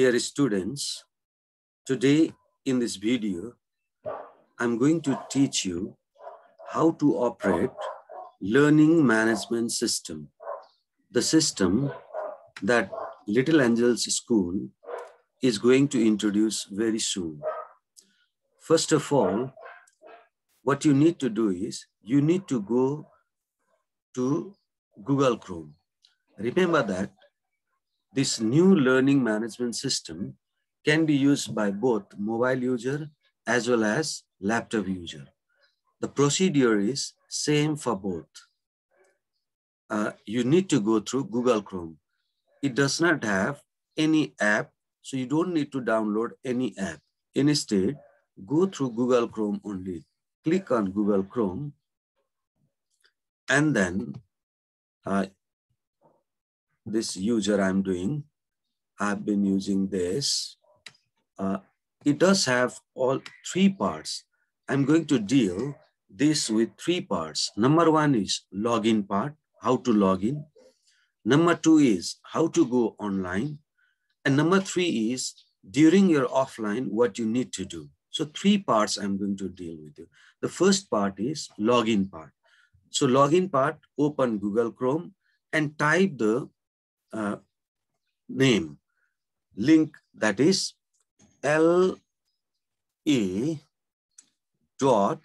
Dear students, today in this video, I'm going to teach you how to operate learning management system. The system that Little Angels School is going to introduce very soon. First of all, what you need to do is you need to go to Google Chrome. Remember that this new learning management system can be used by both mobile user as well as laptop user. The procedure is same for both. Uh, you need to go through Google Chrome. It does not have any app, so you don't need to download any app. Instead, go through Google Chrome only. Click on Google Chrome, and then uh, this user I'm doing, I've been using this. Uh, it does have all three parts. I'm going to deal this with three parts. Number one is login part, how to log in. Number two is how to go online. And number three is during your offline, what you need to do. So three parts I'm going to deal with you. The first part is login part. So login part, open Google Chrome and type the uh, name. Link that is L E dot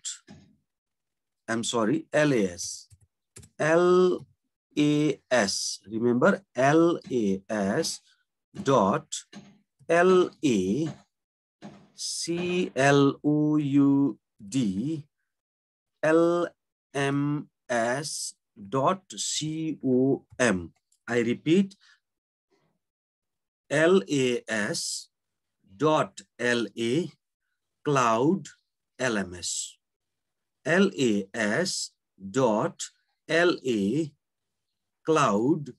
I'm sorry LAS L A S remember L A S dot L A C L O U D L M S dot C O M I repeat, LAS dot LA cloud LMS. LAS dot LA cloud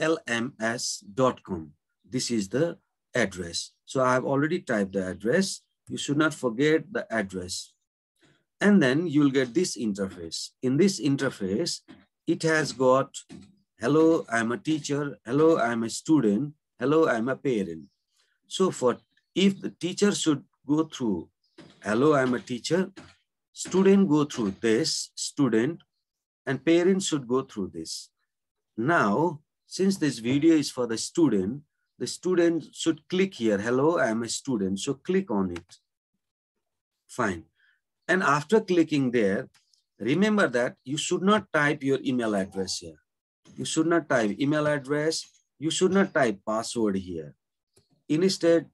LMS dot com. This is the address. So I have already typed the address. You should not forget the address. And then you'll get this interface. In this interface, it has got Hello, I'm a teacher. Hello, I'm a student. Hello, I'm a parent. So for if the teacher should go through, hello, I'm a teacher, student go through this, student, and parents should go through this. Now, since this video is for the student, the student should click here, hello, I'm a student. So click on it. Fine. And after clicking there, remember that you should not type your email address here you should not type email address. You should not type password here. Instead,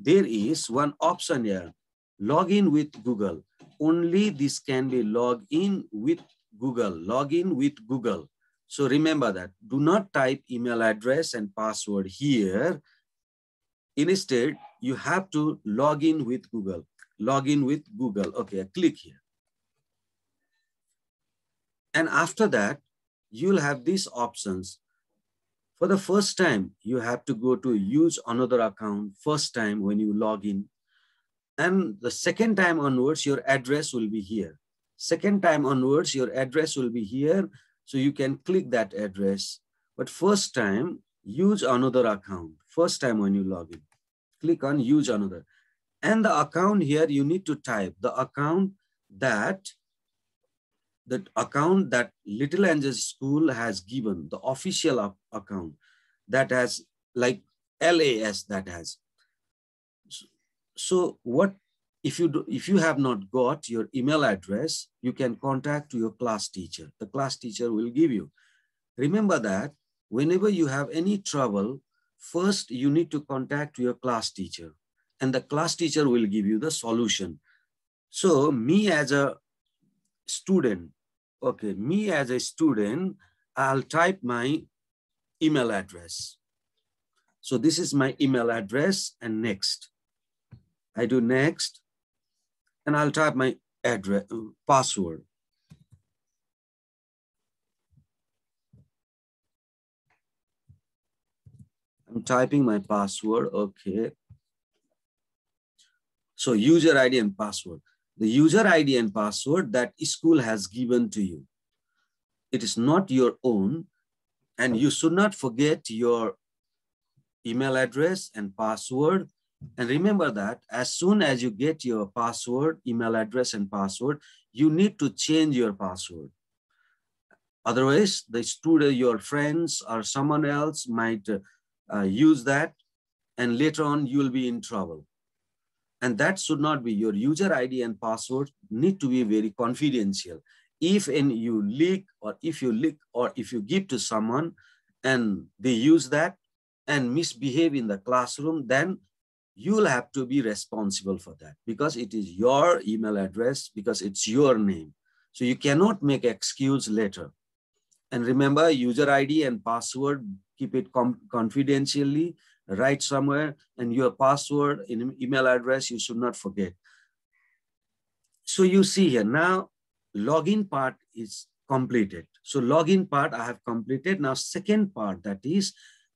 there is one option here, login with Google. Only this can be logged in with Google, login with Google. So remember that, do not type email address and password here. Instead, you have to log in with Google. Log in with Google. Okay, click here. And after that, you'll have these options. For the first time, you have to go to use another account first time when you log in. And the second time onwards, your address will be here. Second time onwards, your address will be here. So you can click that address. But first time, use another account. First time when you log in, click on use another. And the account here, you need to type the account that the account that Little Angels School has given, the official account that has like LAS that has. So what if you do, if you have not got your email address, you can contact your class teacher. The class teacher will give you. Remember that whenever you have any trouble, first you need to contact your class teacher and the class teacher will give you the solution. So me as a student, okay, me as a student, I'll type my email address. So this is my email address and next. I do next and I'll type my address, password. I'm typing my password, okay. So user ID and password the user ID and password that school has given to you. It is not your own, and you should not forget your email address and password. And remember that as soon as you get your password, email address and password, you need to change your password. Otherwise, the student, your friends or someone else might uh, use that and later on you will be in trouble. And that should not be your user ID and password need to be very confidential. If and you leak or if you leak or if you give to someone and they use that and misbehave in the classroom, then you'll have to be responsible for that because it is your email address, because it's your name. So you cannot make excuse later. And remember, user ID and password, keep it confidentially, write somewhere, and your password and email address, you should not forget. So you see here, now login part is completed. So login part I have completed. Now second part, that is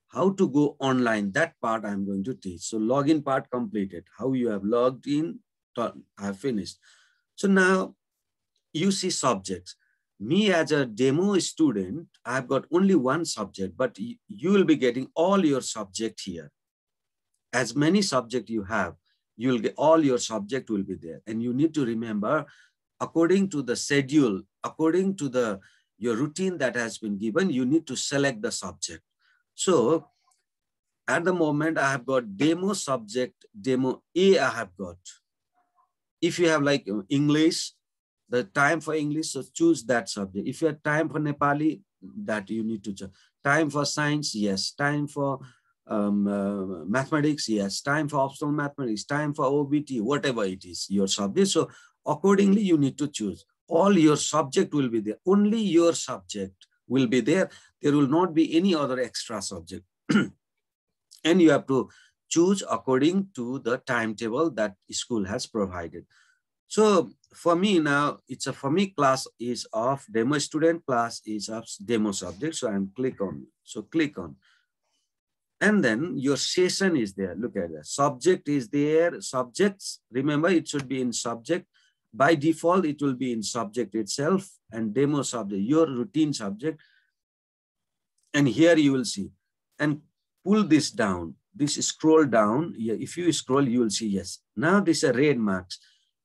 how to go online. That part I'm going to teach. So login part completed. How you have logged in, I have finished. So now you see subjects me as a demo student, I've got only one subject, but you will be getting all your subject here. As many subject you have, you'll get all your subject will be there. And you need to remember, according to the schedule, according to the your routine that has been given, you need to select the subject. So at the moment, I have got demo subject, demo A I have got. If you have like English, the time for English, so choose that subject. If you have time for Nepali, that you need to choose. Time for science, yes. Time for um, uh, mathematics, yes. Time for optional mathematics, time for OBT, whatever it is, your subject. So accordingly, you need to choose. All your subject will be there. Only your subject will be there. There will not be any other extra subject. and you have to choose according to the timetable that school has provided. So for me now, it's a for me class is of demo student, class is of demo subject. So I'm click on, so click on. And then your session is there. Look at that. Subject is there. Subjects, remember it should be in subject. By default, it will be in subject itself and demo subject, your routine subject. And here you will see. And pull this down. This scroll down. If you scroll, you will see yes. Now this is a red marks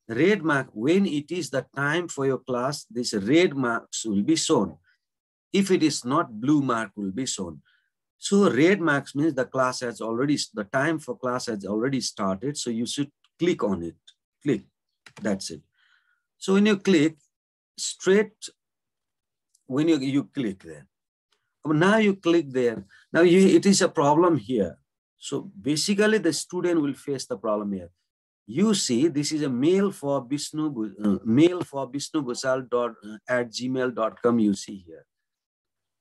red mark, when it is the time for your class, this red marks will be shown. If it is not, blue mark will be shown. So red marks means the class has already, the time for class has already started. So you should click on it, click, that's it. So when you click, straight, when you, you click there, now you click there. Now you, it is a problem here. So basically the student will face the problem here you see this is a mail for Bishnu, uh, mail for Bishnu Bhusal dot, uh, at gmail.com you see here.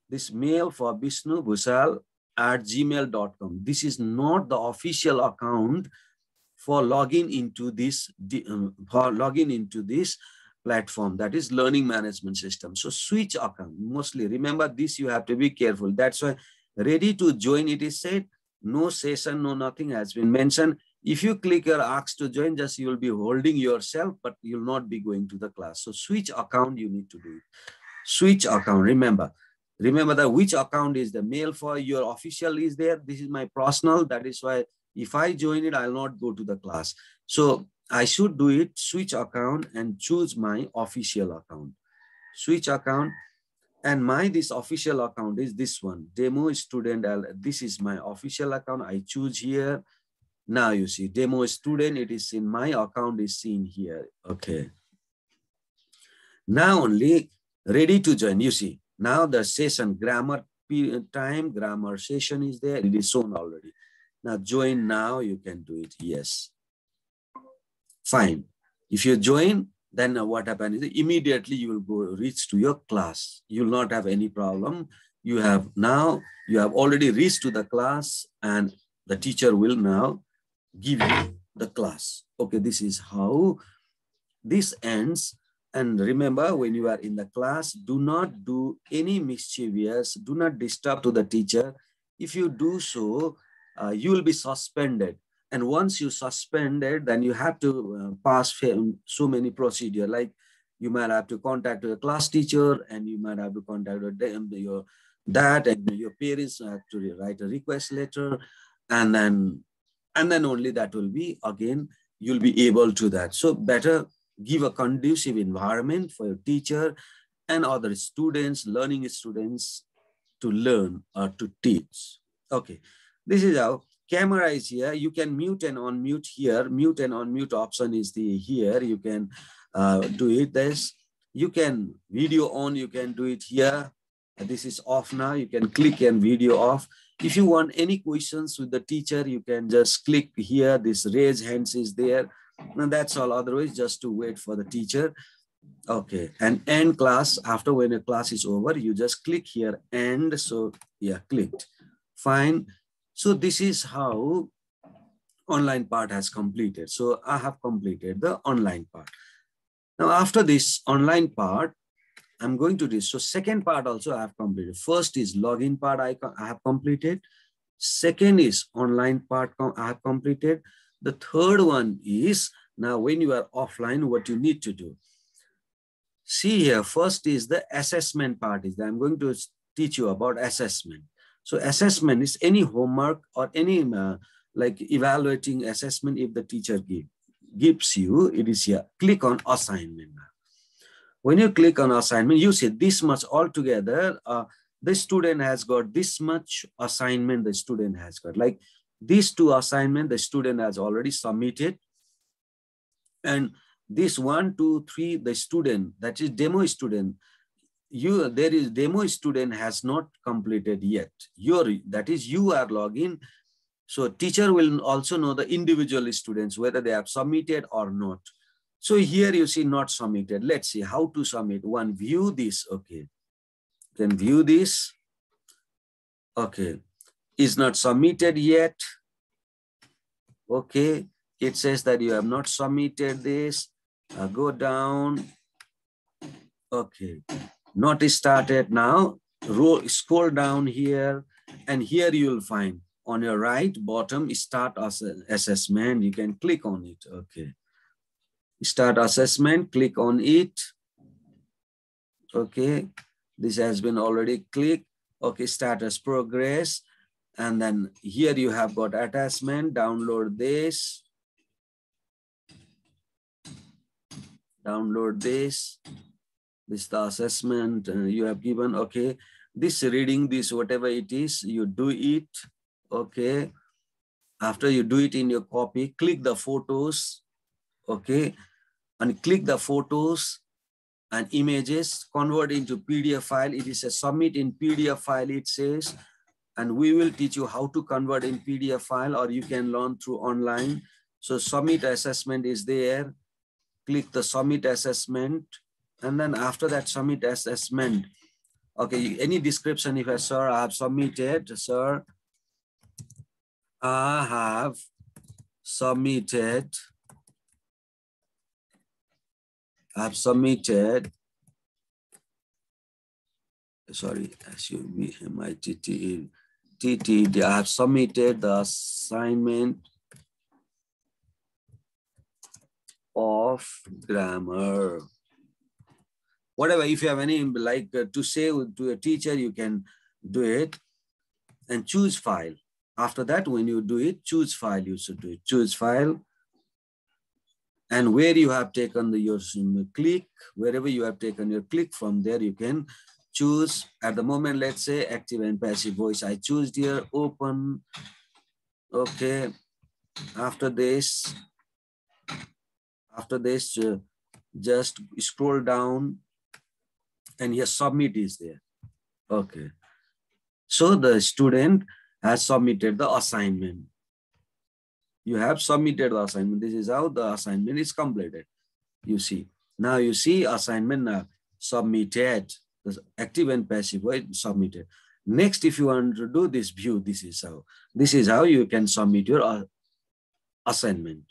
This mail for Bishnu Bhusal at gmail.com. This is not the official account for logging into this, um, for logging into this platform that is learning management system. So switch account mostly. Remember this, you have to be careful. That's why ready to join it is said, no session, no nothing has been mentioned if you click your ask to join, just you will be holding yourself, but you'll not be going to the class. So switch account, you need to do it. Switch account, remember. Remember that which account is the mail for your official is there. This is my personal. That is why if I join it, I'll not go to the class. So I should do it, switch account and choose my official account. Switch account and my this official account is this one, demo student. This is my official account. I choose here now you see demo student, it is in my account is seen here. Okay. Now only ready to join. You see, now the session grammar time, grammar session is there. It is shown already. Now join now, you can do it. Yes. Fine. If you join, then what happens is immediately you will go reach to your class. You will not have any problem. You have now, you have already reached to the class and the teacher will now give you the class. Okay, this is how this ends. And remember, when you are in the class, do not do any mischievous, do not disturb to the teacher. If you do so, uh, you will be suspended. And once you suspended, then you have to uh, pass so many procedure. Like you might have to contact your class teacher, and you might have to contact your, your dad, and your parents have to write a request letter and then and then only that will be again you'll be able to that. So better give a conducive environment for your teacher and other students learning students to learn or to teach. Okay. This is how camera is here. You can mute and unmute here. Mute and unmute option is the here. You can uh, do it this. You can video on. You can do it here. This is off now. You can click and video off if you want any questions with the teacher, you can just click here. This raise hands is there. And that's all. Otherwise, just to wait for the teacher. Okay. And end class, after when a class is over, you just click here end. So yeah, clicked. Fine. So this is how online part has completed. So I have completed the online part. Now after this online part, I'm going to this. So second part also I have completed. First is login part I, I have completed. Second is online part I have completed. The third one is now when you are offline, what you need to do. See here, first is the assessment part. Is I'm going to teach you about assessment. So assessment is any homework or any uh, like evaluating assessment if the teacher give, gives you, it is here. Click on assignment now. When you click on assignment, you see this much altogether, uh, the student has got this much assignment the student has got. Like these two assignment the student has already submitted. And this one, two, three, the student, that is demo student, you there is demo student has not completed yet. Your that is you are logging. So teacher will also know the individual students, whether they have submitted or not. So here you see not submitted. Let's see how to submit. One, view this. Okay. Then view this. Okay. Is not submitted yet. Okay. It says that you have not submitted this. Uh, go down. Okay. Not started now. Roll, scroll down here. And here you will find on your right bottom start assessment. You can click on it. Okay start assessment, click on it. Okay, this has been already clicked. Okay, status progress. And then here you have got attachment, download this. Download this. This the assessment uh, you have given. Okay, this reading, this whatever it is, you do it. Okay, after you do it in your copy, click the photos. Okay, and click the photos and images, convert into PDF file. It is a submit in PDF file, it says, and we will teach you how to convert in PDF file or you can learn through online. So submit assessment is there. Click the submit assessment. And then after that submit assessment, okay, any description if I, sir, I have submitted, sir, I have submitted I've submitted, sorry, S-U-B-M-I-T-T-E, TT, I have submitted the assignment of grammar. Whatever, if you have any like uh, to say to a teacher, you can do it and choose file. After that, when you do it, choose file, you should do it. Choose file and where you have taken the, your click, wherever you have taken your click from there, you can choose at the moment, let's say active and passive voice. I choose here, open. Okay. After this, after this, uh, just scroll down and here submit is there. Okay. So the student has submitted the assignment you have submitted the assignment. This is how the assignment is completed. You see. Now you see assignment now submitted. The active and passive way submitted. Next, if you want to do this view, this is how. This is how you can submit your uh, assignment.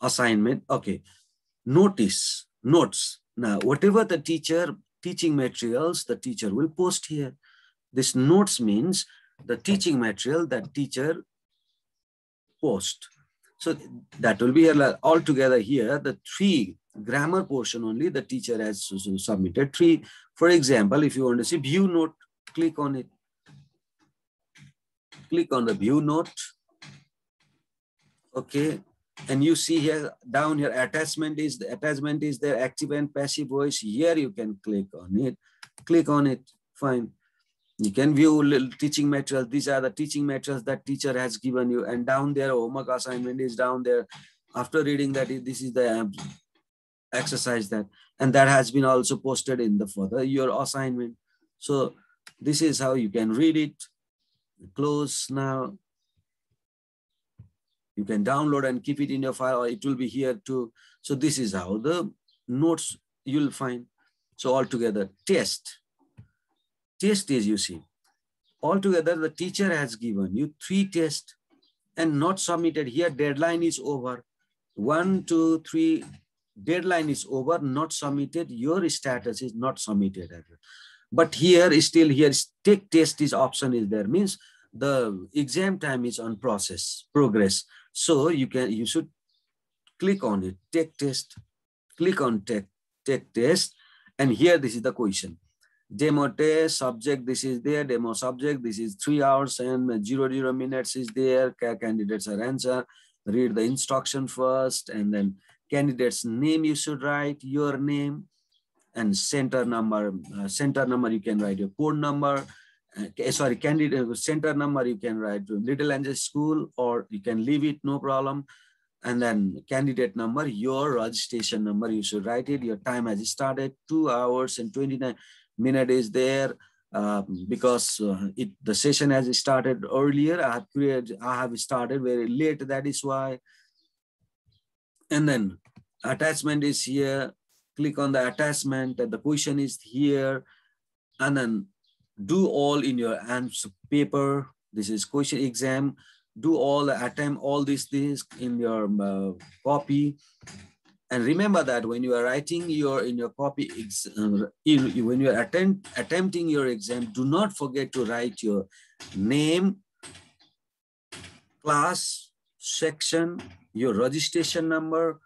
Assignment, okay. Notice, notes. Now, whatever the teacher, teaching materials, the teacher will post here. This notes means the teaching material that teacher post. So that will be all together here, the three grammar portion only the teacher has submitted. Three, for example, if you want to see view note, click on it. click on the view note. Okay, and you see here down here attachment is the attachment is there active and passive voice. Here you can click on it. Click on it. Fine. You can view little teaching materials. These are the teaching materials that teacher has given you. And down there, homework assignment is down there. After reading that, this is the exercise that, and that has been also posted in the further your assignment. So this is how you can read it. Close now. You can download and keep it in your file or it will be here too. So this is how the notes you'll find. So altogether, test test is you see. Altogether, the teacher has given you three tests and not submitted. Here, deadline is over. One, two, three, deadline is over, not submitted. Your status is not submitted. But here, still here, take test is option is there. Means the exam time is on process, progress. So you can, you should click on it, take test, click on take, take test. And here, this is the question demo test subject this is there. Demo subject this is three hours and zero zero minutes is there. Candidates are answer read the instruction first and then candidate's name you should write your name and center number uh, center number you can write your code number. Uh, sorry candidate center number you can write little angel school or you can leave it no problem. And then candidate number your registration number you should write it. Your time has started two hours and 29 minute is there uh, because uh, it the session has started earlier. I have created, I have started very late. That is why. And then attachment is here. Click on the attachment. The question is here, and then do all in your answer paper. This is question exam. Do all the attempt all these things in your uh, copy and remember that when you are writing your in your copy, uh, when you are attempt, attempting your exam, do not forget to write your name, class, section, your registration number,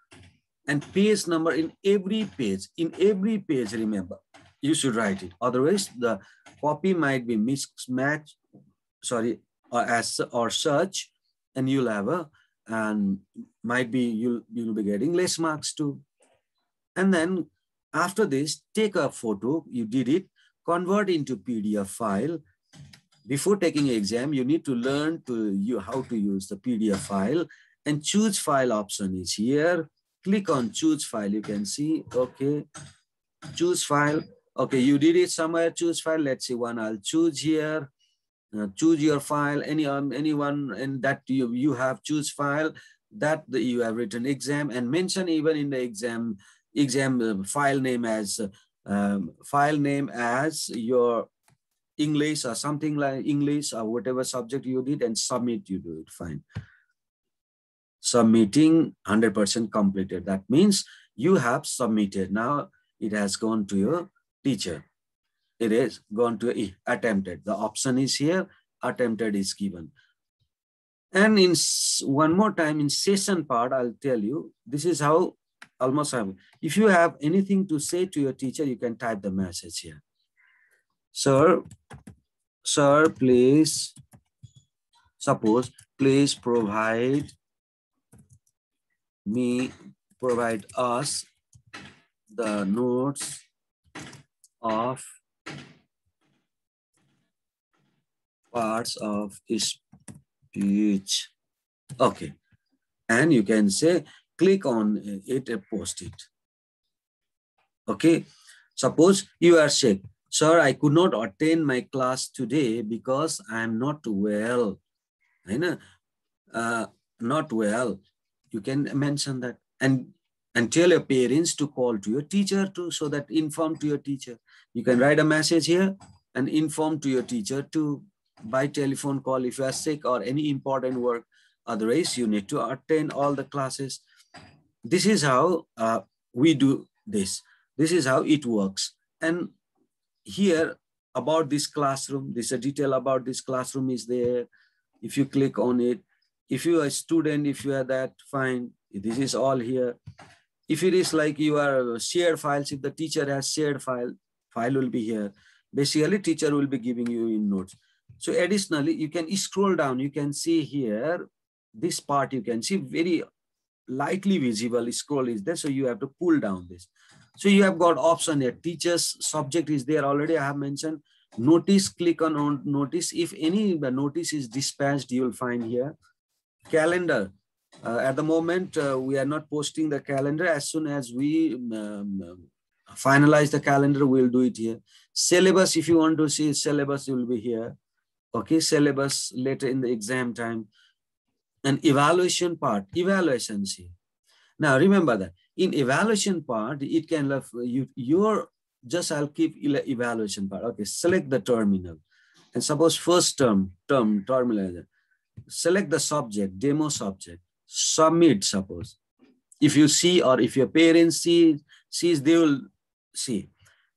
and page number in every page. In every page, remember, you should write it. Otherwise, the copy might be mismatched, sorry, or as or such, and you'll have a and might be you'll you'll be getting less marks too. And then after this take a photo you did it convert into pdf file. Before taking exam you need to learn to you how to use the pdf file and choose file option is here. Click on choose file. You can see okay choose file. Okay you did it somewhere choose file. Let's see one i'll choose here uh, choose your file, any um, anyone and that you, you have choose file that you have written exam and mention even in the exam exam uh, file name as um, file name as your English or something like English or whatever subject you did and submit you do it fine. Submitting 100% completed. That means you have submitted. Now it has gone to your teacher it is gone to attempted. The option is here, attempted is given. And in one more time in session part, I'll tell you, this is how almost. If you have anything to say to your teacher, you can type the message here. Sir, sir, please, suppose, please provide me, provide us the notes of parts of speech. Okay. And you can say, click on it and post it. Okay. Suppose you are sick. Sir, I could not attend my class today because I am not well. I know, uh, not well. You can mention that. And and tell your parents to call to your teacher too, so that inform to your teacher. You can write a message here and inform to your teacher to by telephone call if you are sick or any important work. Otherwise, you need to attend all the classes. This is how uh, we do this. This is how it works. And here about this classroom, this a detail about this classroom is there. If you click on it, if you are a student, if you are that, fine. This is all here. If it is like you are shared files, if the teacher has shared file, file will be here. Basically, teacher will be giving you in notes. So additionally, you can scroll down. You can see here, this part you can see very lightly visible scroll is there. So you have to pull down this. So you have got option here. Teachers subject is there already. I have mentioned notice, click on notice. If any notice is dispatched, you will find here. Calendar. Uh, at the moment, uh, we are not posting the calendar. As soon as we um, finalize the calendar, we'll do it here. Syllabus, if you want to see syllabus, will be here. Okay, syllabus later in the exam time. And evaluation part, evaluation see. Now remember that in evaluation part, it can have you your just I'll keep evaluation part. Okay, select the terminal. And suppose first term, term, terminal, select the subject, demo subject, submit suppose. If you see or if your parents see, sees, they will see.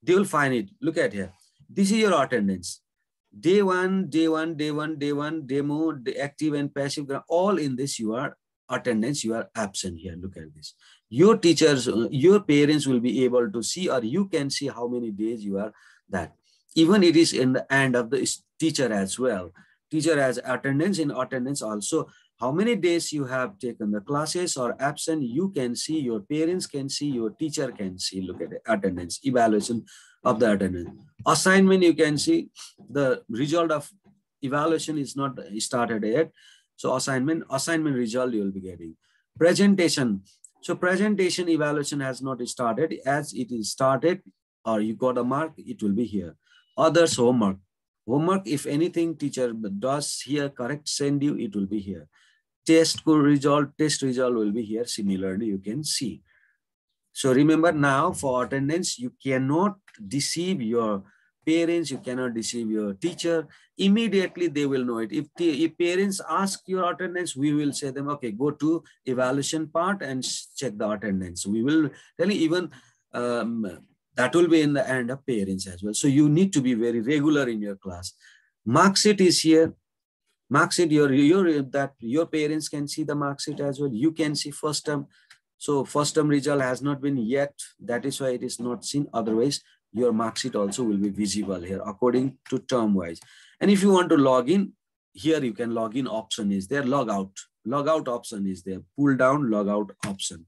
They will find it. Look at here. This is your attendance. Day one, day one, day one, day one, demo, the active and passive, all in this you are attendance, you are absent here. Look at this. Your teachers, uh, your parents will be able to see or you can see how many days you are that. Even it is in the end of the teacher as well. Teacher has attendance in attendance also. How many days you have taken the classes or absent, you can see, your parents can see, your teacher can see. Look at it, attendance, evaluation of the attendance. Assignment, you can see the result of evaluation is not started yet so assignment, assignment result you will be getting. Presentation. So presentation evaluation has not started. As it is started or you got a mark, it will be here. Others homework. Homework, if anything teacher does here correct, send you, it will be here. Test result, test result will be here. Similarly, you can see. So remember now for attendance, you cannot deceive your parents, you cannot deceive your teacher. Immediately they will know it. If, the, if parents ask your attendance, we will say them, okay, go to evaluation part and check the attendance. We will tell you even um, that will be in the end of parents as well. So you need to be very regular in your class. Mark sheet is here. Mark sheet, your, your, that your parents can see the mark sheet as well. You can see first term. So first term result has not been yet. That is why it is not seen. Otherwise, your mark sheet also will be visible here according to term wise. And if you want to log in, here you can log in option is there, log out. Log out option is there, pull down log out option.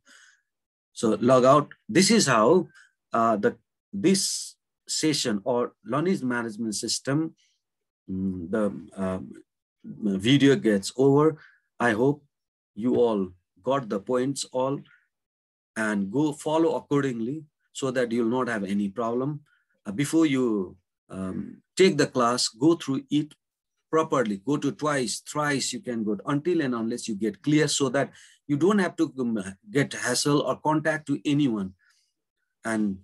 So log out, this is how uh, the this session or learning management system, mm, the um, video gets over. I hope you all got the points all and go follow accordingly so that you'll not have any problem. Uh, before you um, take the class, go through it properly. Go to twice, thrice you can go until and unless you get clear so that you don't have to um, get hassle or contact to anyone. And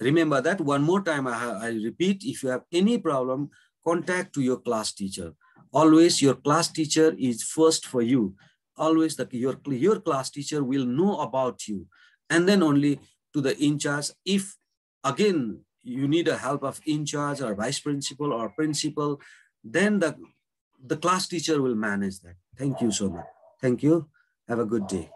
remember that one more time, I, I repeat, if you have any problem, contact to your class teacher. Always your class teacher is first for you. Always the, your, your class teacher will know about you. And then only to the in charge. If again, you need a help of in charge or vice principal or principal, then the, the class teacher will manage that. Thank you so much. Thank you. Have a good day.